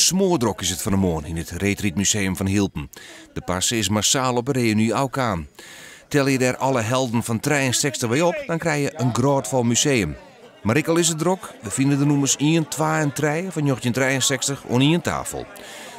Smoordrok is het van de morgen in het Retreat Museum van Hilpen. De passe is massaal op een reunie ook aan. Tel je daar alle helden van 63 bij op, dan krijg je een grootvol museum. Maar ik al is het drok, we vinden de nummers 1, 2 en 3 van 1963 on een tafel.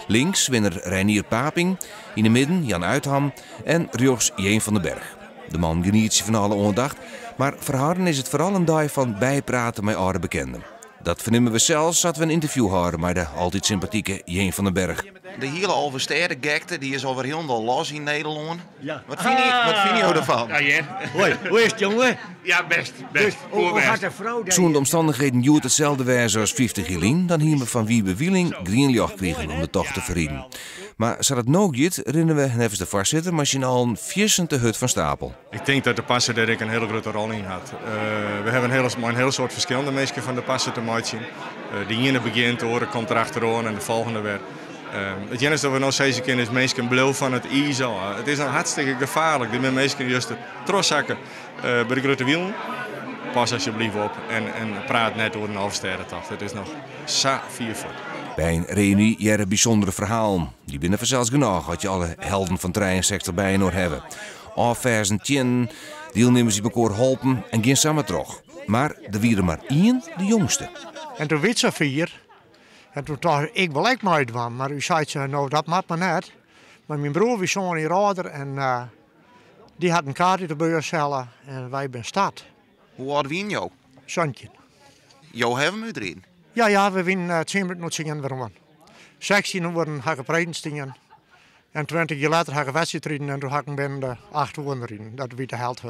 Links winner Reinier Paping, in de midden Jan Uitham en Rios Jeen van den Berg. De man geniet van alle ondacht, maar voor is het vooral een dag van bijpraten met oude bekenden. Dat vernemen we zelfs dat we een interview houden met de altijd sympathieke Jeen van den Berg. De hele Alverstede gekte, die is alweer helemaal los in Nederland. Ja. Wat vind je, wat vind je ervan? Ja, ja. Hoi, hoe is het jongen? ja best. best. Dus, hoe, gaat de vrouw daar? Zo'n de omstandigheden duurt hetzelfde wijze als 50 gelien, dan hier we van Wiebe Wieling Greenjoch kregen om de tocht te verrieden. Maar gaat, rennen we nevens de voorzitter machinaal een viersende hut van stapel. Ik denk dat de passer daar een hele grote rol in had. Eh, we hebben een maar een hele soort verschillende mensen van de passer te maken. Uh, de ene begint, de andere komt erachteraan en de volgende weer. Uh, het enige dat we nog steeds kennen is mensen blauw van het ISO. Het is een hartstikke gevaarlijk. Die mensen juist de troszakken uh, bij de grote wielen. Pas alsjeblieft op en, en praat net over een halfsterrentocht. Het is nog sa vier voet. Bij een reunie jaren bijzondere verhalen. Die binnen vanzelfs genoeg had je alle helden van 63 bij nog hebben. Afversen, tjen, deelnemers die elkaar helpen en geen samen terug. Maar er waren maar één, de jongste. En toen wist ze vier. En toen dacht ik, ik wil ik nooit van. Maar u zei ze, nou dat maakt me net. Maar mijn broer was zo'n hier ouder en uh, die had een kaart in de beurs cellen en wij zijn stad. Hoe oud wien jou? Zoontje. Jou hebben we erin. Ja, ja, we winnen uh, 10 minuten nog zingen waarom. 16 worden hakken prijzen En 20 jaar later hakken wedstrijden en toen hakken de 8 erin. Dat wie de held.